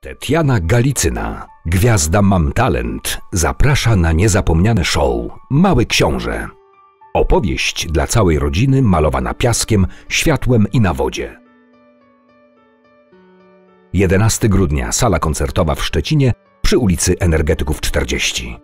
Tetiana Galicyna, gwiazda Mam Talent, zaprasza na niezapomniane show Mały Książę. Opowieść dla całej rodziny malowana piaskiem, światłem i na wodzie. 11 grudnia, sala koncertowa w Szczecinie przy ulicy Energetyków 40.